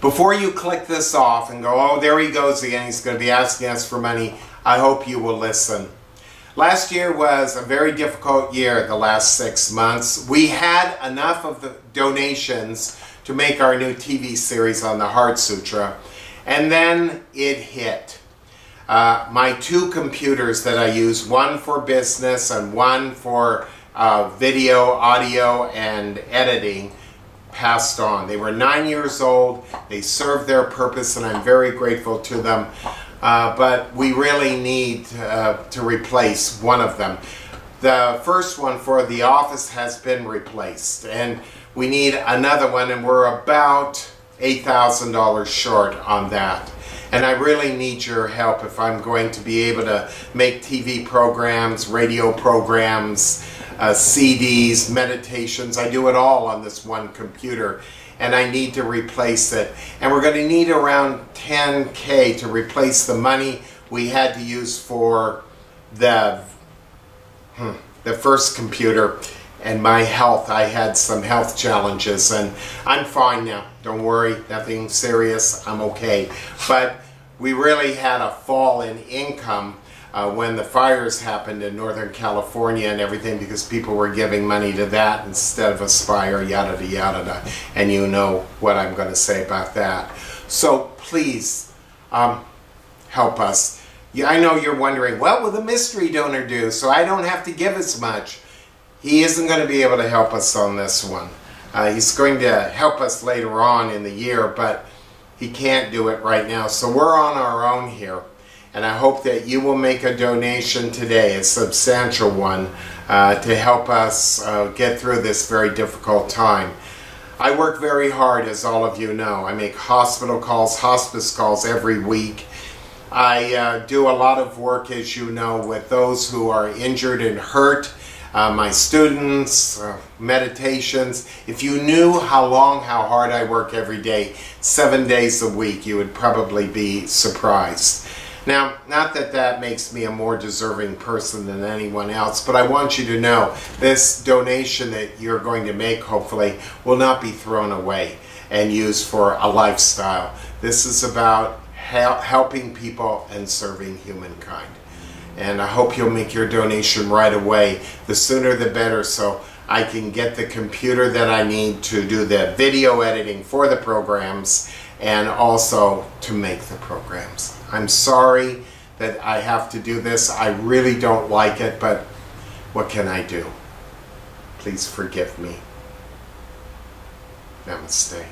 Before you click this off and go, oh, there he goes again, he's going to be asking us for money, I hope you will listen. Last year was a very difficult year, the last six months. We had enough of the donations to make our new TV series on the Heart Sutra, and then it hit. Uh, my two computers that I use, one for business and one for uh, video, audio, and editing, passed on. They were nine years old. They served their purpose, and I'm very grateful to them. Uh, but we really need uh, to replace one of them. The first one for the office has been replaced, and we need another one, and we're about $8,000 short on that. And I really need your help if I'm going to be able to make TV programs, radio programs, uh, CDs, meditations. I do it all on this one computer and I need to replace it. And we're going to need around 10K to replace the money we had to use for the, hmm, the first computer and my health. I had some health challenges and I'm fine now. Don't worry, nothing serious. I'm okay. But we really had a fall in income uh, when the fires happened in Northern California and everything because people were giving money to that instead of Aspire, yada, yada, yada. And you know what I'm going to say about that. So please um, help us. I know you're wondering, what will the mystery donor do so I don't have to give as much? He isn't going to be able to help us on this one. Uh, he's going to help us later on in the year, but he can't do it right now. So we're on our own here and I hope that you will make a donation today, a substantial one, uh, to help us uh, get through this very difficult time. I work very hard, as all of you know. I make hospital calls, hospice calls every week. I uh, do a lot of work, as you know, with those who are injured and hurt, uh, my students, uh, meditations. If you knew how long, how hard I work every day, seven days a week, you would probably be surprised. Now, not that that makes me a more deserving person than anyone else, but I want you to know this donation that you're going to make, hopefully, will not be thrown away and used for a lifestyle. This is about hel helping people and serving humankind. And I hope you'll make your donation right away. The sooner the better so I can get the computer that I need to do the video editing for the programs and also to make the programs. I'm sorry that I have to do this. I really don't like it, but what can I do? Please forgive me. Namaste.